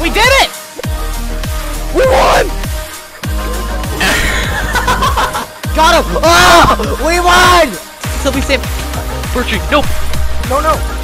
We did it! We won! Got him! Oh, we won! Still be safe. Virtue, nope. No, no.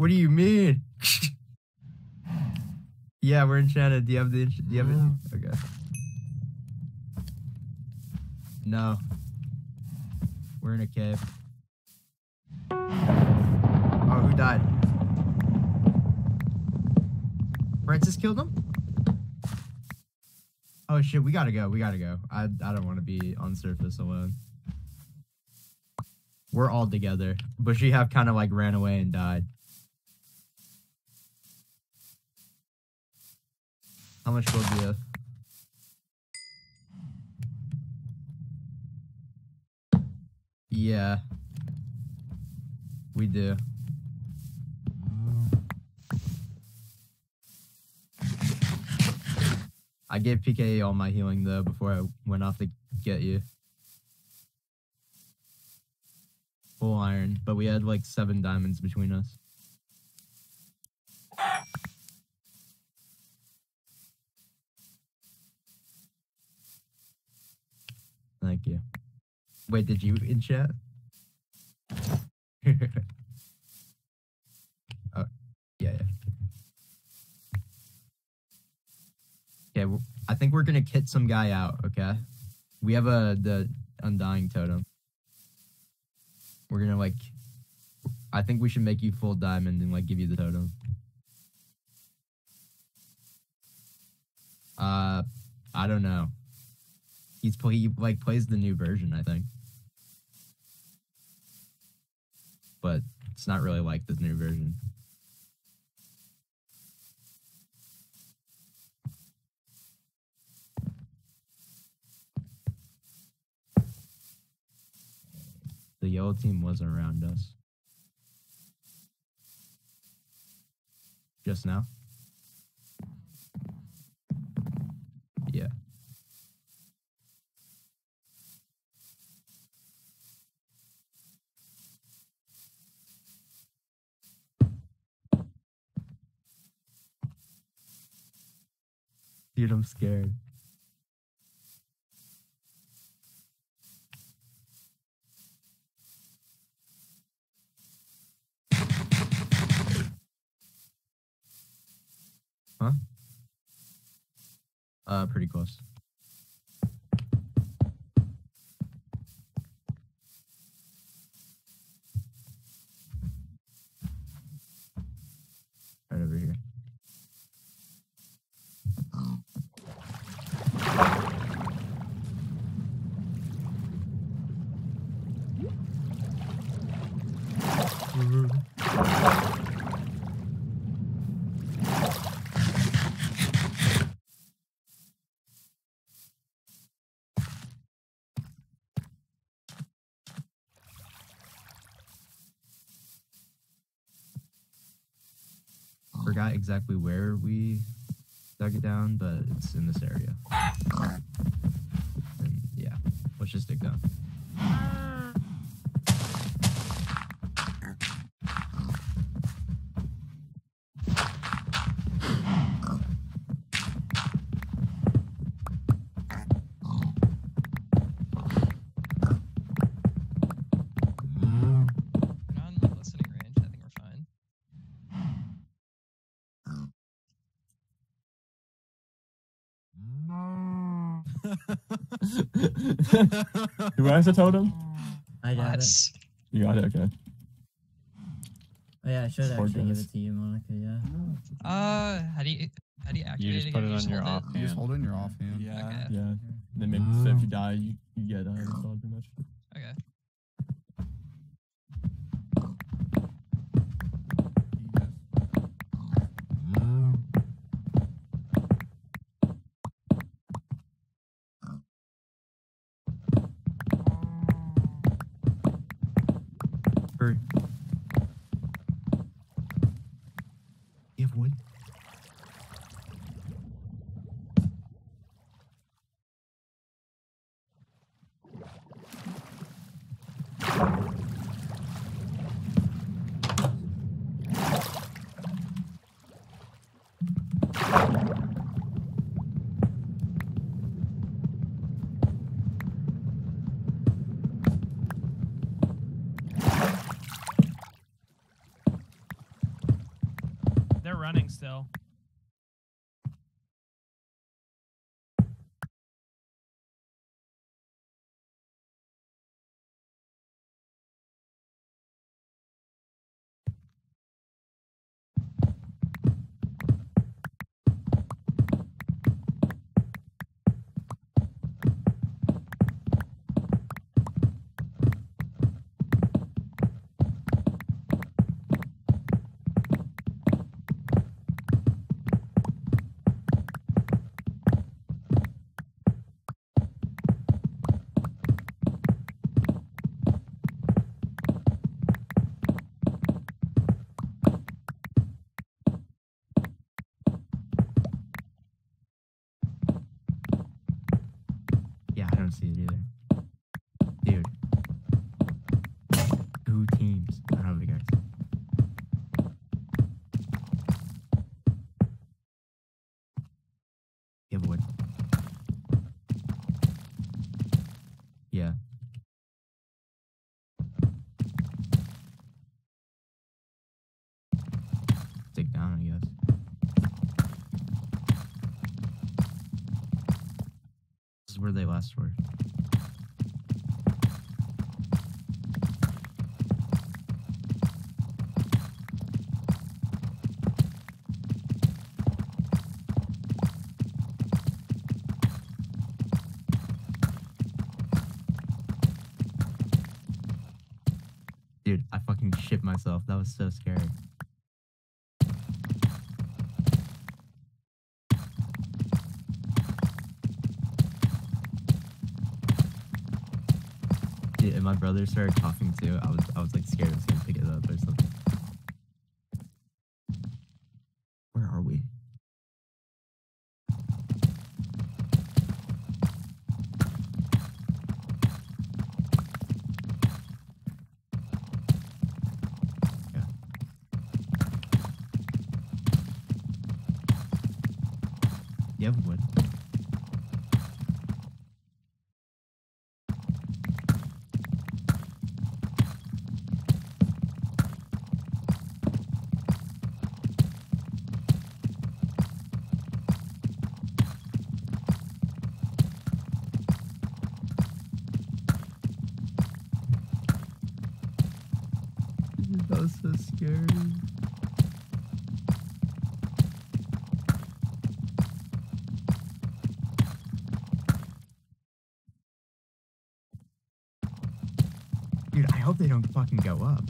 What do you mean? yeah, we're enchanted. Do you have the do you have it? Okay. No. We're in a cave. Oh, who died? Francis killed him? Oh shit, we gotta go. We gotta go. I I don't want to be on surface alone. We're all together. Bushy have kind of like ran away and died. How much gold do you have? Yeah. We do. I gave PKA all my healing though before I went off to get you. Full iron, but we had like seven diamonds between us. Thank you. Wait, did you in chat? oh, yeah, yeah. Okay, I think we're gonna kit some guy out. Okay, we have a the undying totem. We're gonna like, I think we should make you full diamond and like give you the totem. Uh, I don't know. He's play he like plays the new version, I think. But it's not really like the new version. The yellow team was around us. Just now? Yeah. Dude, I'm scared. Huh? Uh, pretty close. Right over here. Forgot exactly where we dug it down, but it's in this area. And yeah, let's just dig down. We're not in the listening range. I think we're fine. Who has the totem? I got it. Let's- You got it, okay. Oh, yeah, I should Poor actually give Dennis. it to you, Monica. Yeah. Uh, how do you how do you activate it? You just it? put again? it You on your hold off You just hold it in your off hand. Yeah. Okay. Yeah. Then maybe so if you die, you, you get uh, installed pretty much. Okay. Hurry. You have wood? running still. Don't see it either. Dude. Two teams. I don't know if you guys. You have wood. Yeah. Dig down, I guess. This is they. Dude, I fucking shit myself. That was so scary. And my brother started talking too. I was I was like scared I was gonna pick it up or something. Where are we? Yeah. You have wood. That was so scary. Dude, I hope they don't fucking go up.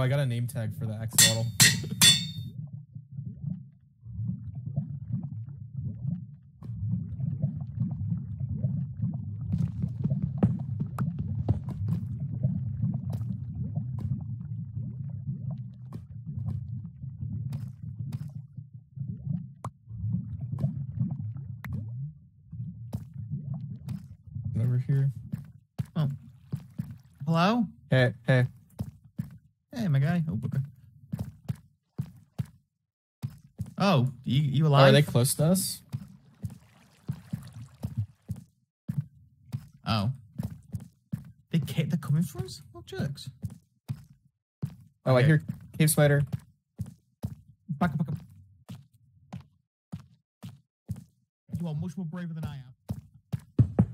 Oh, I got a name tag for the axolotl. Over here. Oh. Hello? Hey, hey. Hey, my guy. Oh, okay. Oh, you, you Oh, alive? are they close to us? Oh. They ca- they're coming for us? What jerks? Oh, I hear cave spider. Back up, back up. You are much more braver than I am.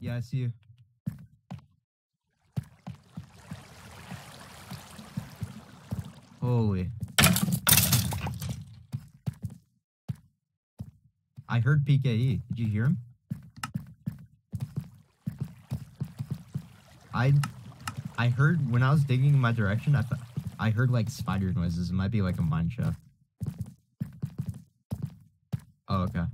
Yeah, I see you. Holy. I heard PKE. Did you hear him? I I heard when I was digging in my direction, I thought I heard like spider noises. It might be like a mine shaft. Oh, okay.